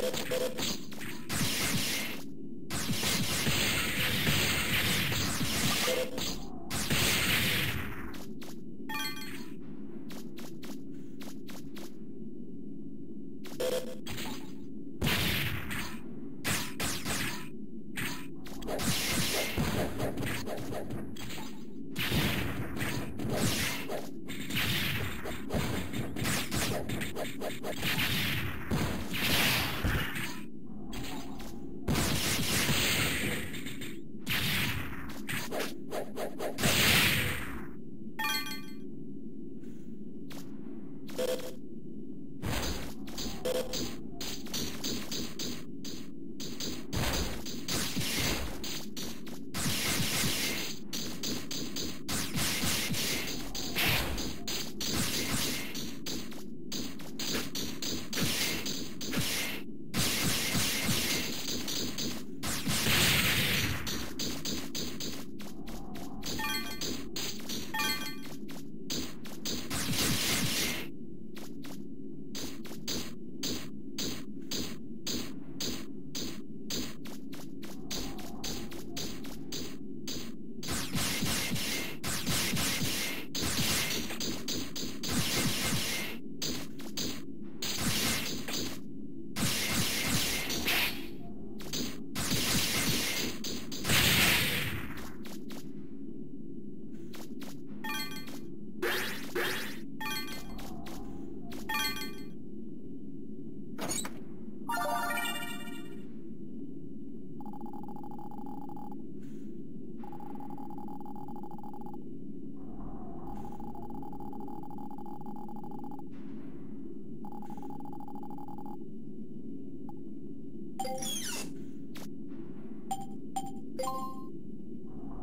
Thank you.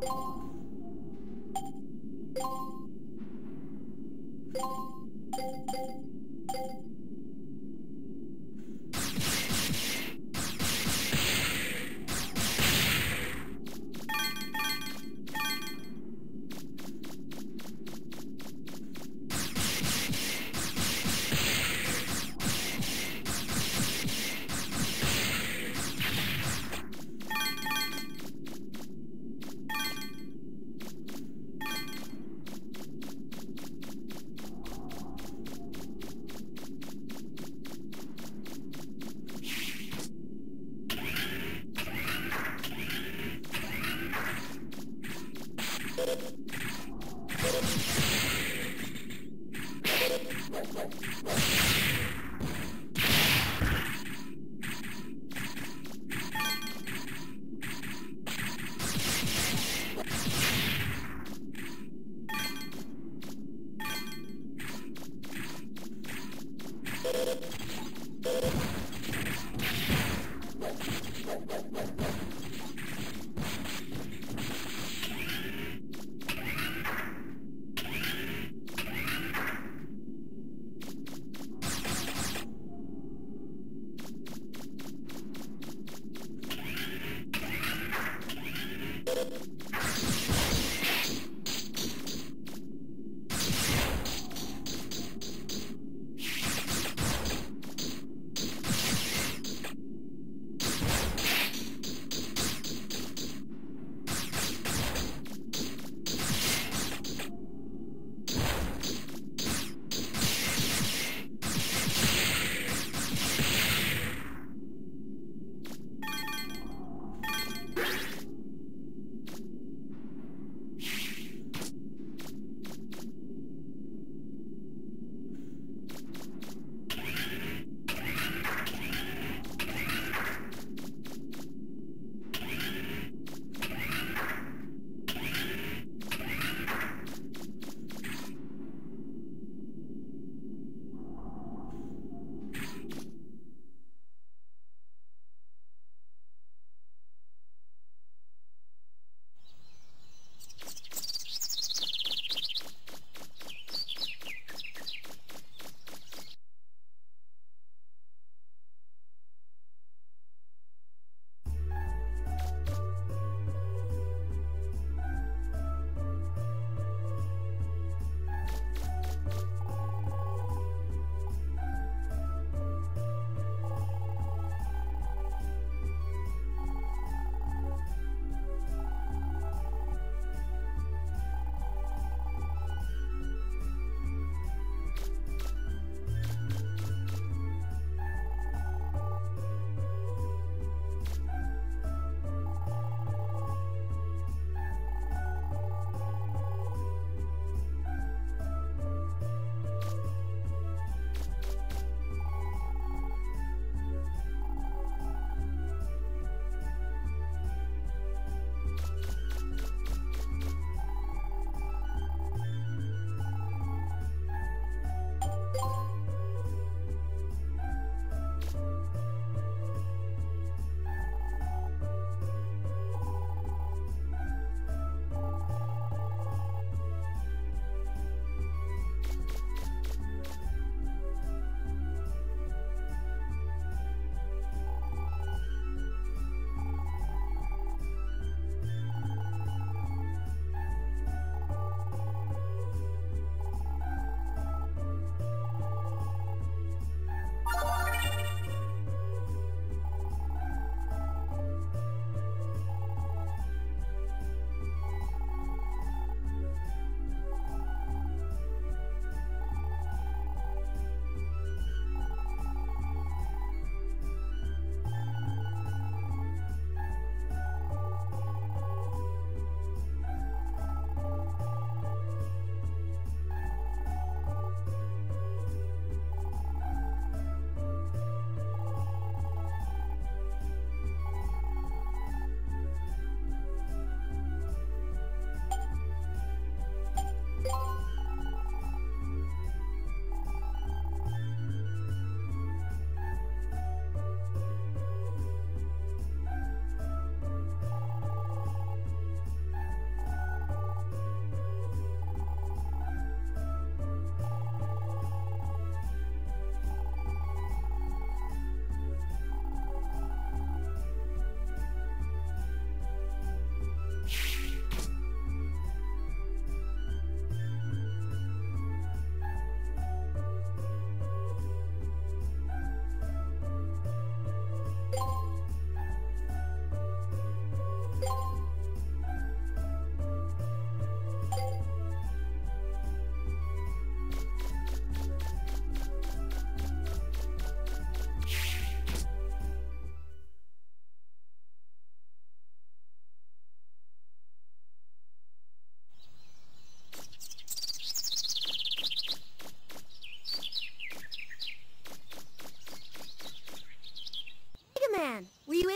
you Let's go.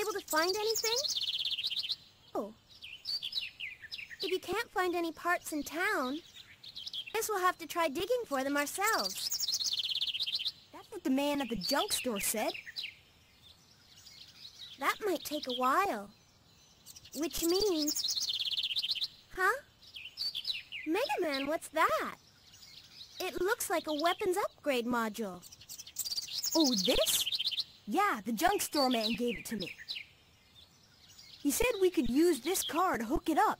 Able to find anything? Oh. If you can't find any parts in town, guess we'll have to try digging for them ourselves. That's what the man at the junk store said. That might take a while. Which means... Huh? Mega Man, what's that? It looks like a weapons upgrade module. Oh, this? Yeah, the junk store man gave it to me. He said we could use this car to hook it up.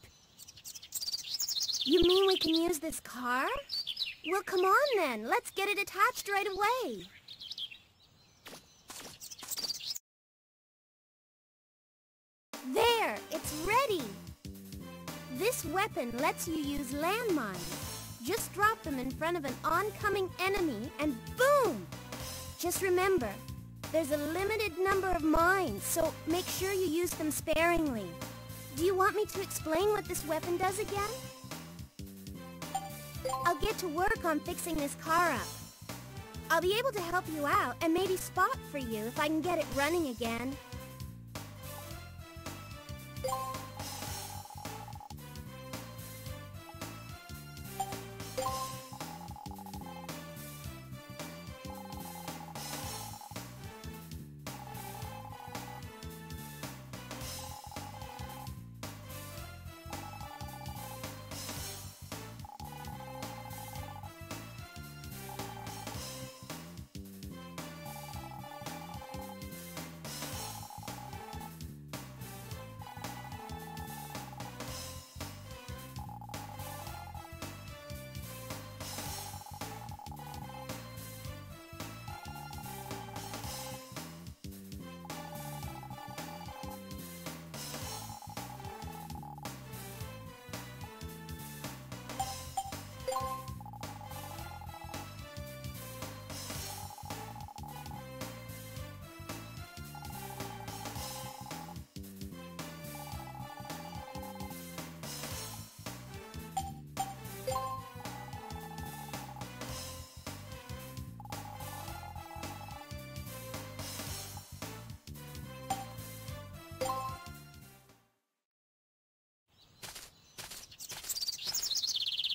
You mean we can use this car? Well, come on then. Let's get it attached right away. There, it's ready. This weapon lets you use landmines. Just drop them in front of an oncoming enemy and boom! Just remember, there's a limited number of mines, so make sure you use them sparingly. Do you want me to explain what this weapon does again? I'll get to work on fixing this car up. I'll be able to help you out and maybe spot for you if I can get it running again.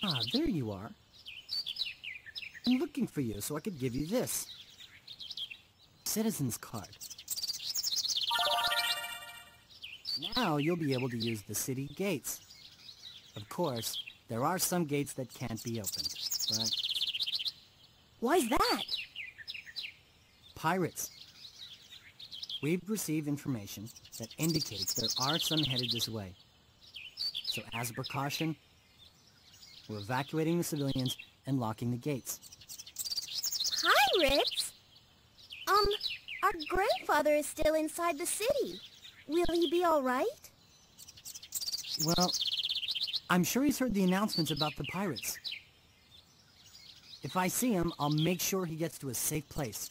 Ah, there you are. I'm looking for you so I could give you this. Citizen's card. Now you'll be able to use the city gates. Of course, there are some gates that can't be opened, but Why's that? pirates. We've received information that indicates there are some headed this way. So as a precaution, we're evacuating the civilians and locking the gates. Pirates? Um, our grandfather is still inside the city. Will he be all right? Well, I'm sure he's heard the announcements about the pirates. If I see him, I'll make sure he gets to a safe place.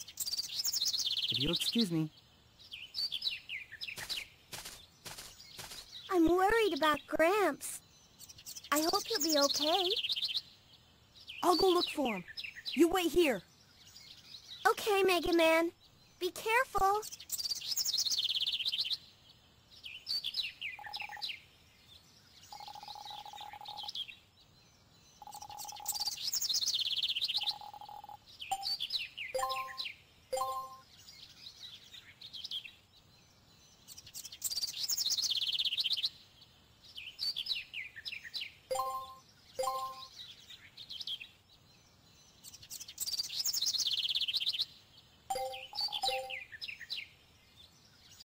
If you'll excuse me. I'm worried about Gramps. I hope he'll be okay. I'll go look for him. You wait here. Okay, Mega Man. Be careful.